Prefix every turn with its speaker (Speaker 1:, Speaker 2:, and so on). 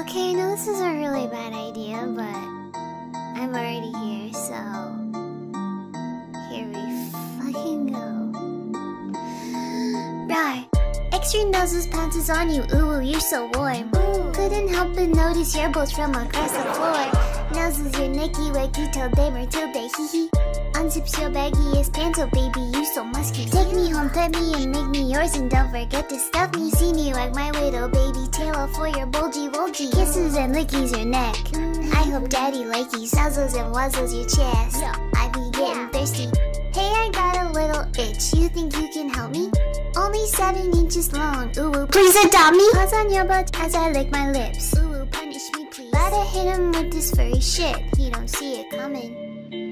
Speaker 1: Okay, I know this is a really bad idea, but I'm already here, so here we fucking go. Rar, extra noses pounces on you. Ooh, ooh, you're so warm. Couldn't help but notice your bones from across the floor. Noses your Nicky Wicky till day Matilda hee hee. Unzips your baggiest pants, oh baby, you so musky. Me pet me, and make me yours, and don't forget to stuff me. See me like my little baby, tail for your bulgy bulgy. Kisses and lickies your neck. Mm-hmm. I hope daddy likey nuzzles and wuzzles your chest. I be getting thirsty. Hey, I got a little itch. You think you can help me? Only seven inches long. Ooh, please adopt me. Paws on your butt as I lick my lips. Ooh, ooh punish me, please. Gotta hit him with this furry shit. He don't see it coming.